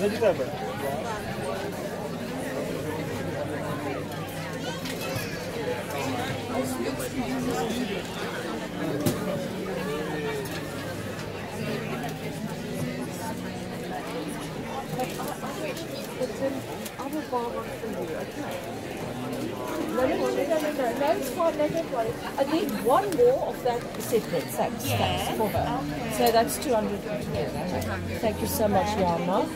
Ne güzel be. No, no, it's fine, no, don't worry. I need one more of that separate, thanks, thanks for her. So that's 200 together. Thank you so much, Rama.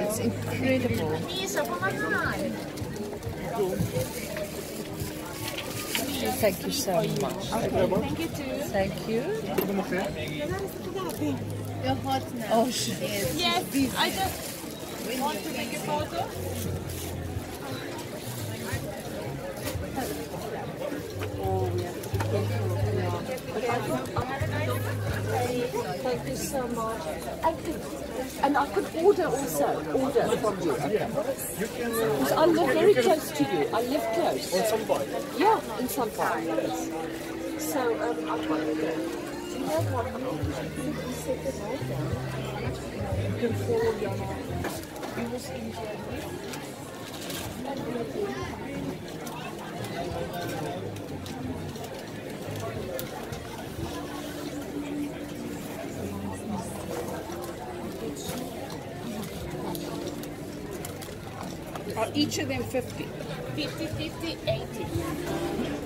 It's incredible. Thank you so much. Thank you too. Thank you. You're hot now. Oh, shit. Yes, I just we want to make a photo. Oh, yeah. Thank you so much. And, and I could order also, order from you. Okay. Because I live very close to you. I live close. On some point. Yeah, in some part. So um, I've got to go. Do you know what? I'm going to set it right down. You can follow Are each of them 50? 50, 50, 80.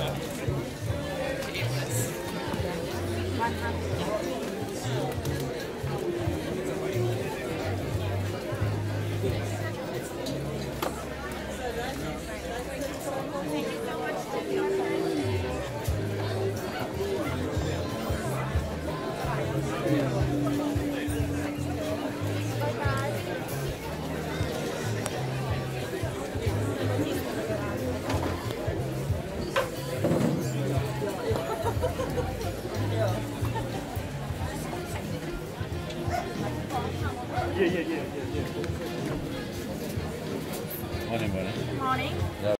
One hundred. Yeah, yeah, yeah, yeah, yeah. Morning, morning. Morning.